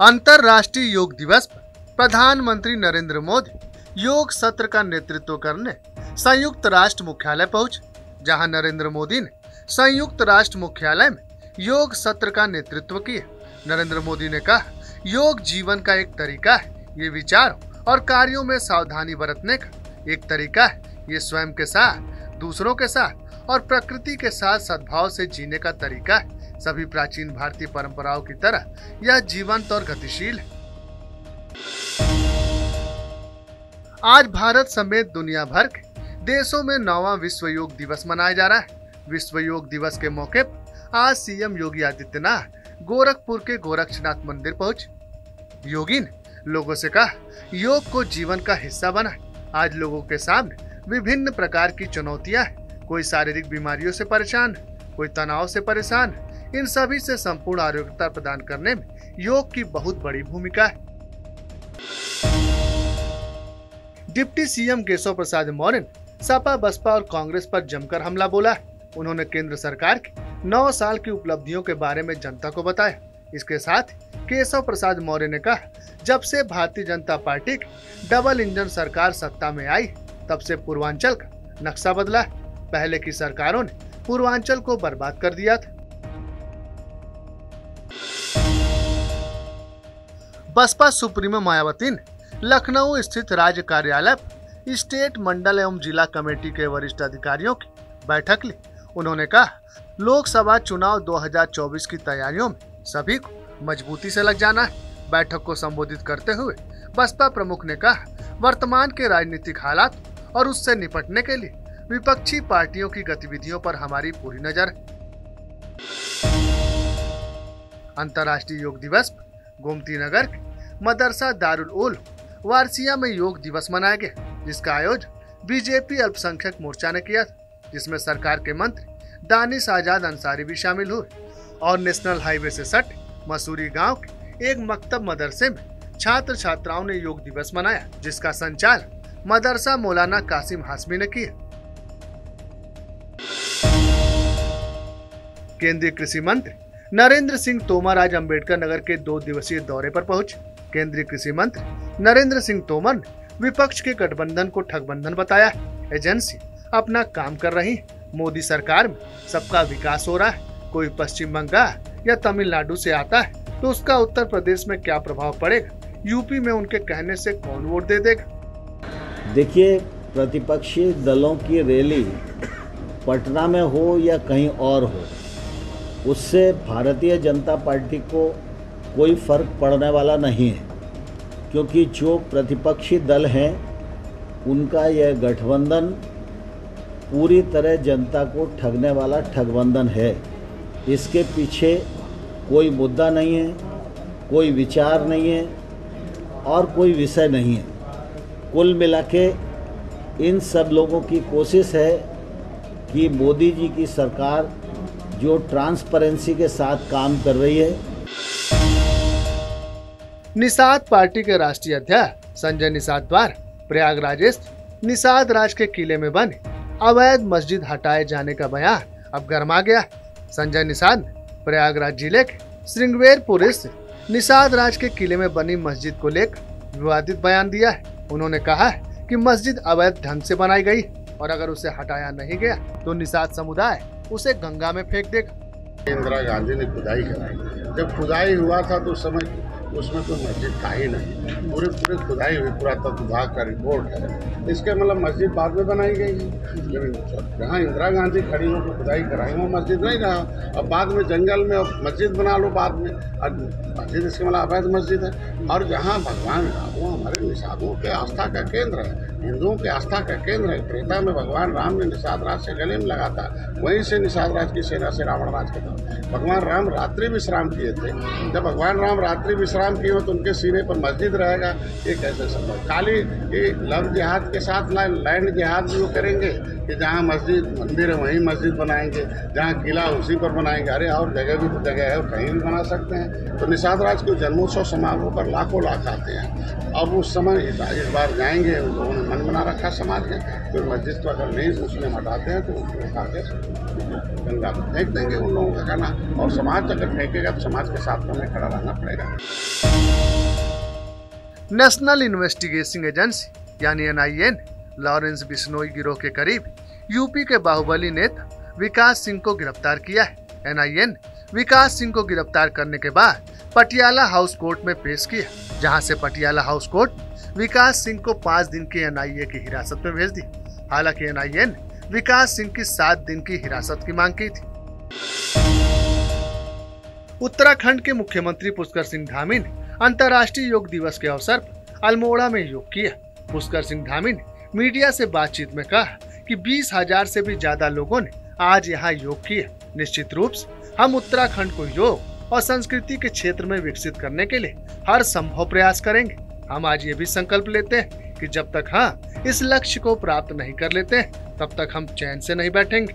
अंतर्राष्ट्रीय योग दिवस पर प्रधानमंत्री नरेंद्र मोदी योग सत्र का नेतृत्व करने संयुक्त राष्ट्र मुख्यालय पहुँचे, जहाँ नरेंद्र मोदी ने संयुक्त राष्ट्र मुख्यालय में योग सत्र का नेतृत्व किया। नरेंद्र मोदी ने कहा, योग जीवन का एक तरीका है, ये विचारों और कार्यों में सावधानी बरतने का एक तरीका है। ये स्वयं के साथ, दूसरों के साथ और प्रकृति के साथ सद्भाव से जीने का तरीका है। सभी प्राचीन भारतीय परंपराओं की तरह यह जीवंत और गतिशील है। आज भारत समेत दुनिया भर के देशों में नौवा विश्व योग दिवस मनाया जा रहा है। विश्व योग दिवस के मौके पर आज सीएम योगी आदित्यनाथ गोरखपुर के गोरक्षनाथ मंदिर पहुँचे। योगी ने लोगों से कहा, योग को जीवन का हिस्सा बनाए आज लोगों के सामने विभिन्न प्रकार की चुनौतियाँ कोई शारीरिक बीमारियों से परेशान कोई तनाव से परेशान इन सभी से संपूर्ण आरोग्यता प्रदान करने में योग की बहुत बड़ी भूमिका है। डिप्टी सीएम केशव प्रसाद मौर्य ने सपा, बसपा और कांग्रेस पर जमकर हमला बोला उन्होंने केंद्र सरकार की नौ साल की उपलब्धियों के बारे में जनता को बताया। इसके साथ केशव प्रसाद मौर्य ने कहा, जब से भारतीय जनता पार्टी की डबल इंजन सरकार सत्ता में आई, तब से पूर्वांचल का नक्शा बदला पहले की सरकारों ने पूर्वांचल को बर्बाद कर दिया था। बसपा सुप्रीमो मायावती ने लखनऊ स्थित राज्य कार्यालय, स्टेट मंडल एवं जिला कमेटी के वरिष्ठ अधिकारियों की बैठक ली। उन्होंने कहा, लोकसभा चुनाव 2024 की तैयारियों में सभी को मजबूती से लग जाना है। बैठक को संबोधित करते हुए बसपा प्रमुख ने कहा, वर्तमान के राजनीतिक हालात और उससे निपटने के लिए विपक्षी पार्टियों की गतिविधियों पर हमारी पूरी नज़र है। अंतर्राष्ट्रीय योग दिवस गोमती नगर मदरसा दारुल उल, वारसिया में योग दिवस मनाया गया, जिसका आयोजन बीजेपी अल्पसंख्यक मोर्चा ने किया था, जिसमें सरकार के मंत्री दानिश आज़ाद अंसारी भी शामिल हुए और नेशनल हाईवे से सट मसूरी गाँव के एक मकतब मदरसे में छात्र छात्राओं ने योग दिवस मनाया, जिसका संचालन मदरसा मौलाना कासिम हाशमी ने किया। केंद्रीय कृषि मंत्री नरेंद्र सिंह तोमर आज अंबेडकर नगर के दो दिवसीय दौरे पर पहुँचे। केंद्रीय कृषि मंत्री नरेंद्र सिंह तोमर ने विपक्ष के गठबंधन को ठगबंधन बताया। एजेंसी अपना काम कर रही मोदी सरकार में सबका विकास हो रहा है। कोई पश्चिम बंगाल या तमिलनाडु से आता है तो उसका उत्तर प्रदेश में क्या प्रभाव पड़ेगा? यूपी में उनके कहने से कौन वोट दे देगा? देखिए, प्रतिपक्षी दलों की रैली पटना में हो या कहीं और हो उससे भारतीय जनता पार्टी को कोई फ़र्क पड़ने वाला नहीं है, क्योंकि जो प्रतिपक्षी दल हैं, उनका यह गठबंधन पूरी तरह जनता को ठगने वाला ठगबंधन है। इसके पीछे कोई मुद्दा नहीं है, कोई विचार नहीं है और कोई विषय नहीं है। कुल मिला के इन सब लोगों की कोशिश है कि मोदी जी की सरकार जो ट्रांसपेरेंसी के साथ काम कर रही है। निषाद पार्टी के राष्ट्रीय अध्यक्ष संजय निषाद द्वारा प्रयागराज स्थित निषाद राज के किले में बने अवैध मस्जिद हटाए जाने का बयान अब गर्मा गया। संजय निषाद ने प्रयागराज ज़िले के श्रृंगवेरपुर स्थित निषाद राज के किले में बनी मस्जिद को लेकर विवादित बयान दिया है। उन्होंने कहा कि मस्जिद अवैध ढंग से बनाई गई और अगर उसे हटाया नहीं गया तो निषाद समुदाय उसे गंगा में फेंक देगा। इंदिरा गांधी ने खुदाई कराई। जब खुदाई हुआ था तो उस समय, उसमें कोई मस्जिद था ही नहीं। पूरे पूरे खुदाई हुई, पुरातत्व विभाग का रिपोर्ट है। इसके मतलब मस्जिद बाद में बनाई गई लेकिन जहाँ इंदिरा गांधी खड़ी होकर खुदाई कराई, वो मस्जिद नहीं रहा। अब बाद में जंगल में अब मस्जिद बना लो बाद में। और मस्जिद इसके मतलब अवैध मस्जिद है। और जहाँ भगवान राम वो हमारे निषादों के आस्था का केंद्र है। हिंदुओं के आस्था का केंद्र है। त्रेता में भगवान राम ने निषाद राज से गले में लगा था। वहीं से निषाद राज की सेना से रावण राज के था। भगवान राम रात्रि विश्राम किए थे। जब भगवान राम रात्रि विश्राम किए हो तो उनके सीने पर मस्जिद रहेगा। ये कैसे संभव? खाली ये लव जिहाद के साथ लैंड जिहाद भी वो करेंगे कि जहाँ मस्जिद, मंदिर है, वहीं मस्जिद बनाएँगे। जहाँ किला उसी पर बनाएँगे। अरे और जगह भी तो जगह है कहीं भी बना सकते हैं। तो निषाद राज के जन्मोत्सव समारोह पर लाखों लाख आते हैं। अब उस समय इस बार जाएँगे उन्होंने दुश्मन बना रखा समाज के तो मस्जिद को अगर नहीं मुस्लिम हटाते हैं तो उसको उठा के गंगा में फेंक देंगे उन लोगों का कहना और समाज अगर फेंकेगा तो समाज के साथ हमें खड़ा रहना पड़ेगा। नेशनल इन्वेस्टिगेशन एजेंसी, यानी एनआईए ने लॉरेंस बिश्नोई गिरोह के करीब यूपी के बाहुबली नेता विकास सिंह को गिरफ़्तार किया है। एनआईए ने विकास सिंह को गिरफ़्तार करने के बाद पटियाला हाउस कोर्ट में पेश किया, जहाँ से पटियाला हाउस कोर्ट विकास सिंह को पाँच दिन की एनआईए की हिरासत में भेज दी। हालाँकि एनआईए ने विकास सिंह की सात दिन की हिरासत की मांग की थी। उत्तराखंड के मुख्यमंत्री पुष्कर सिंह धामी ने अंतर्राष्ट्रीय योग दिवस के अवसर पर अल्मोड़ा में योग किया। पुष्कर सिंह धामी ने मीडिया से बातचीत में कहा कि बीस हज़ार से भी ज़्यादा लोगों ने आज यहाँ योग किया। निश्चित रूप से हम उत्तराखंड को योग और संस्कृति के क्षेत्र में विकसित करने के लिए हर संभव प्रयास करेंगे। हम आज ये भी संकल्प लेते हैं कि जब तक हाँ इस लक्ष्य को प्राप्त नहीं कर लेते, तब तक हम चैन से नहीं बैठेंगे।